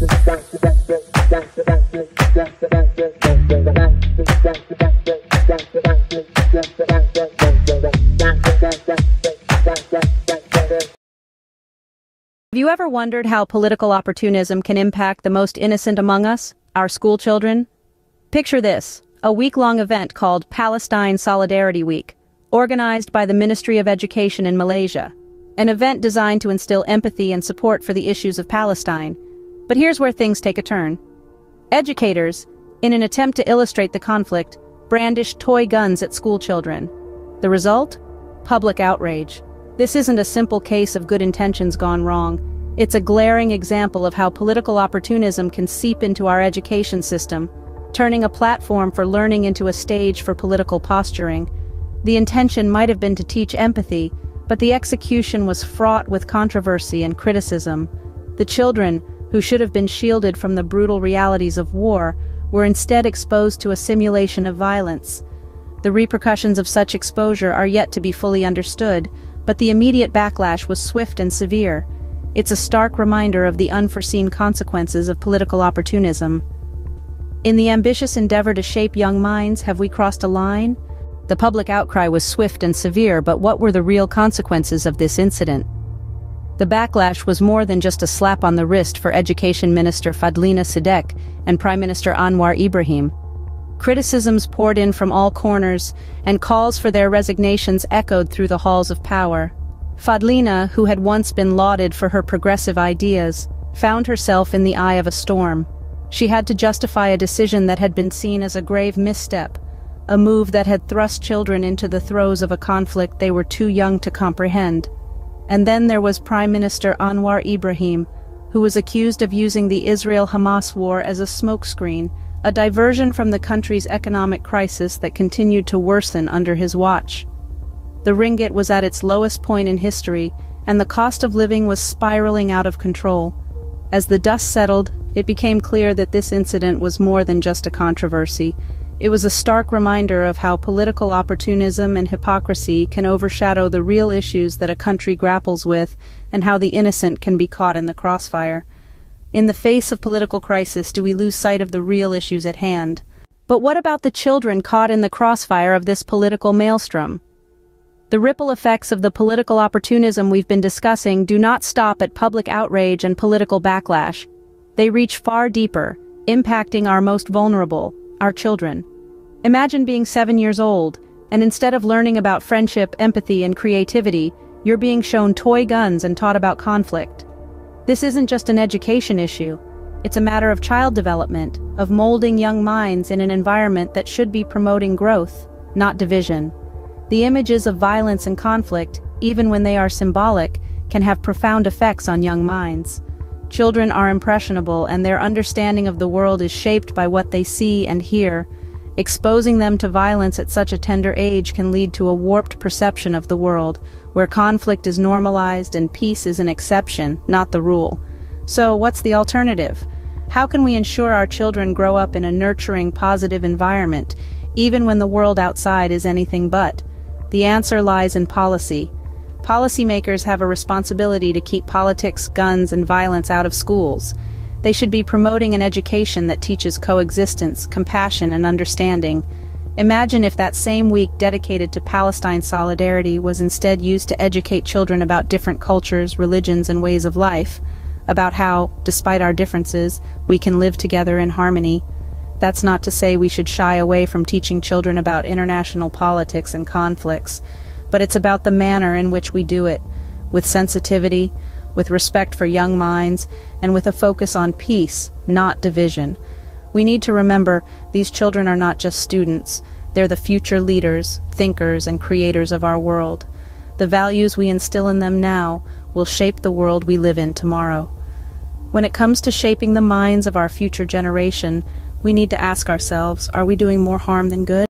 Have you ever wondered how political opportunism can impact the most innocent among us, our school children? Picture this, a week-long event called Palestine Solidarity Week, organized by the Ministry of Education in Malaysia. An event designed to instill empathy and support for the issues of Palestine. But here's where things take a turn. Educators, in an attempt to illustrate the conflict, brandished toy guns at schoolchildren. The result? Public outrage. This isn't a simple case of good intentions gone wrong. It's a glaring example of how political opportunism can seep into our education system, turning a platform for learning into a stage for political posturing. The intention might have been to teach empathy, but the execution was fraught with controversy and criticism. The children, who should have been shielded from the brutal realities of war, were instead exposed to a simulation of violence. The repercussions of such exposure are yet to be fully understood, but the immediate backlash was swift and severe. It's a stark reminder of the unforeseen consequences of political opportunism. In the ambitious endeavor to shape young minds, have we crossed a line? The public outcry was swift and severe, but what were the real consequences of this incident? The backlash was more than just a slap on the wrist for Education Minister Fadhlina Sidek and Prime Minister Anwar Ibrahim. Criticisms poured in from all corners, and calls for their resignations echoed through the halls of power. Fadhlina, who had once been lauded for her progressive ideas, found herself in the eye of a storm. She had to justify a decision that had been seen as a grave misstep, a move that had thrust children into the throes of a conflict they were too young to comprehend. And then there was Prime Minister Anwar Ibrahim, who was accused of using the Israel-Hamas war as a smokescreen a diversion from the country's economic crisis that continued to worsen under his watch. The ringgit was at its lowest point in history, and the cost of living was spiraling out of control. As the dust settled, it became clear that this incident was more than just a controversy. It was a stark reminder of how political opportunism and hypocrisy can overshadow the real issues that a country grapples with and how the innocent can be caught in the crossfire. In the face of political crisis do we lose sight of the real issues at hand. But what about the children caught in the crossfire of this political maelstrom? The ripple effects of the political opportunism we've been discussing do not stop at public outrage and political backlash. They reach far deeper, impacting our most vulnerable, our children. Imagine being seven years old, and instead of learning about friendship, empathy, and creativity, you're being shown toy guns and taught about conflict. This isn't just an education issue. It's a matter of child development, of molding young minds in an environment that should be promoting growth, not division. The images of violence and conflict, even when they are symbolic, can have profound effects on young minds. Children are impressionable and their understanding of the world is shaped by what they see and hear. Exposing them to violence at such a tender age can lead to a warped perception of the world, where conflict is normalized and peace is an exception, not the rule. So what's the alternative? How can we ensure our children grow up in a nurturing, positive environment, even when the world outside is anything but? The answer lies in policy. Policymakers have a responsibility to keep politics, guns, and violence out of schools. They should be promoting an education that teaches coexistence, compassion, and understanding, Imagine if that same week dedicated to Palestine solidarity was instead used to educate children about different cultures, religions, and ways of life, about how, despite our differences, we can live together in harmony. That's not to say we should shy away from teaching children about international politics and conflicts, but it's about the manner in which we do it, with sensitivity, with respect for young minds, and with a focus on peace, not division. We need to remember these children are not just students, they're the future leaders, thinkers, and creators of our world. The values we instill in them now will shape the world we live in tomorrow. When it comes to shaping the minds of our future generation, we need to ask ourselves, are we doing more harm than good?